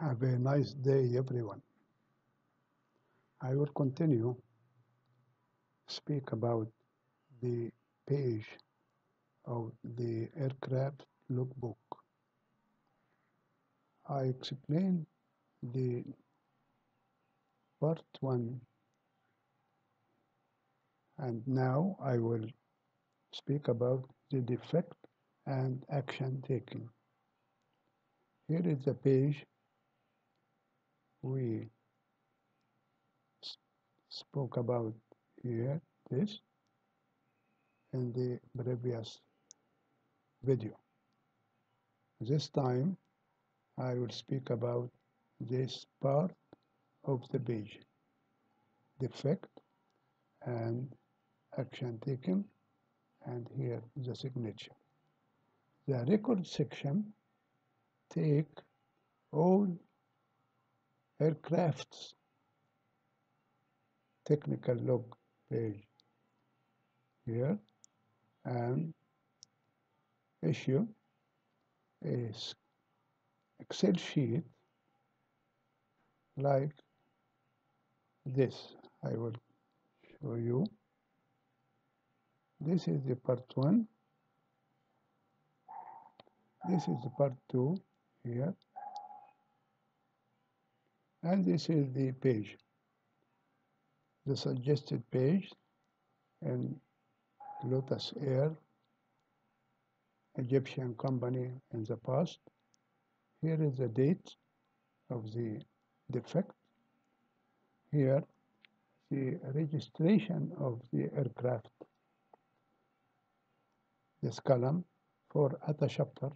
Have a nice day, everyone. I will continue speak about the page of the aircraft logbook. I explained the part one and now I will speak about the defect and action taken. Here is the page we spoke about here, this, in the previous video. This time I will speak about this part of the page, defect and action taken, and here the signature. The record section take all aircraft's technical log page here and issue a Excel sheet like this. I will show you. This is the part 1. This is the part 2 here. And this is the page. The suggested page in Lotus Air, Egyptian company in the past. Here is the date of the defect. Here, the registration of the aircraft. This column for ATA chapter.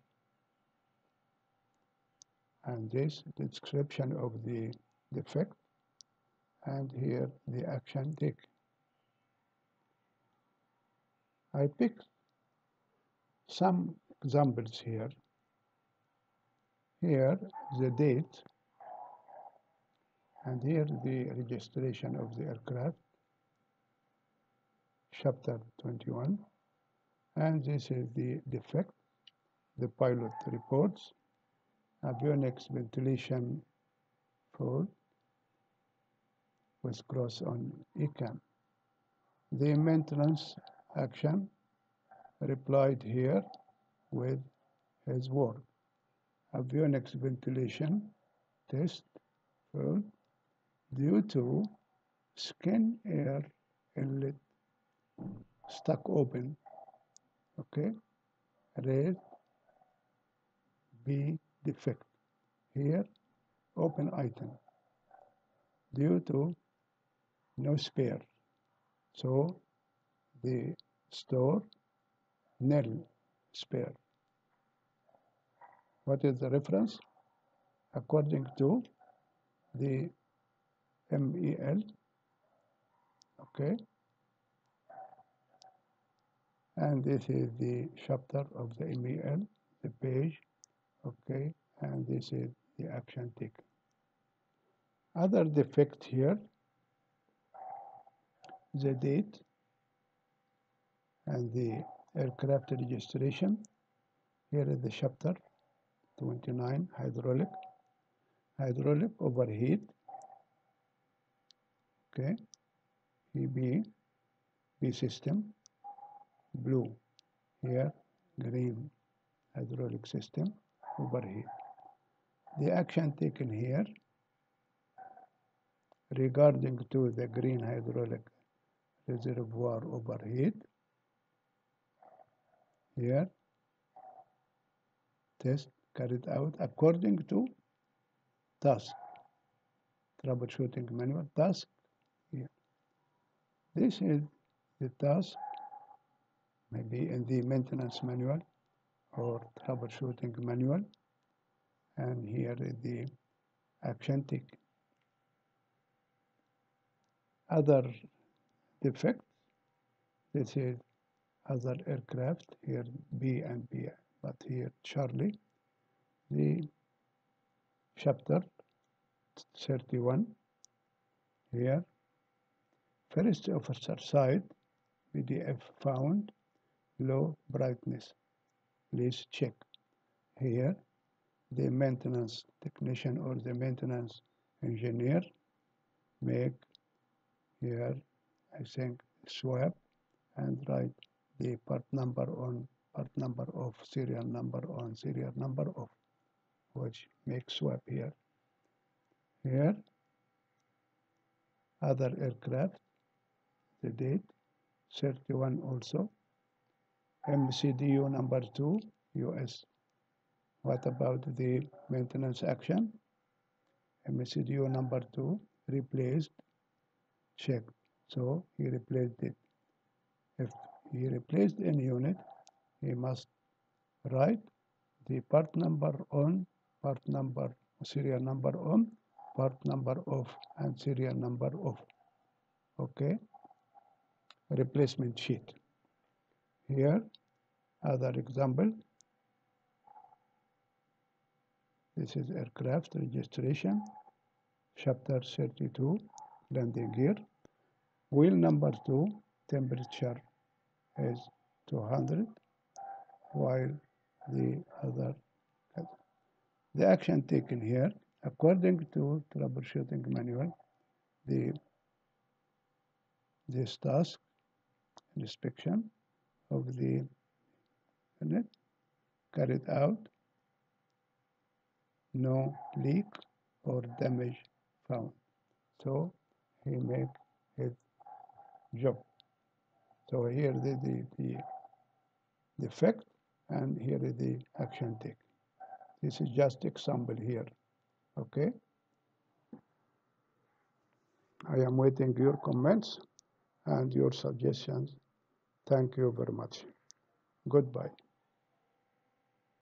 And this description of the defect. And here the action taken. I picked some examples here. Here the date and here the registration of the aircraft chapter 21 and this is the defect the pilot reports avionics ventilation fault was cross on ECAM. The maintenance action replied here with his work. Avionics ventilation test failed due to skin air inlet stuck open. Okay. Red B defect. Here open item. Due to no spare. So the store nil spare. What is the reference? According to the MEL okay. And this is the chapter of the MEL the page okay and the action taken other defect here the date and the aircraft registration. Here is the chapter 29 hydraulic. Hydraulic overheat. Okay. EB B system. Blue. Here green. Hydraulic system. Overheat the action taken here regarding to the green hydraulic reservoir overheat here test carried out according to task troubleshooting manual task here. This is the task maybe in the maintenance manual or troubleshooting manual and here is the action taken other defects. This is other aircraft here B and B but here Charlie. The chapter 31 here first officer side PFD found low brightness. Please check. Here the maintenance technician or the maintenance engineer make here I think swap and write the part number on part number of serial number on serial number of which make swap here. Here other aircraft the date 31 also. MCDU number 2 US what about the maintenance action? MCDU number 2 replaced check. So he replaced it. If he replaced any unit he must write the part number on part number serial number on part number of and serial number of okay? Replacement sheet. Here other example this is aircraft registration chapter 32 landing gear. Wheel number 2 temperature is 200 while the other the action taken here according to troubleshooting manual the this task inspection of the unit carried out no leak or damage found. So he make his job. So here the the, the defect and here is the action take. This is just example here okay? I am waiting your comments and your suggestions. Thank you very much. Goodbye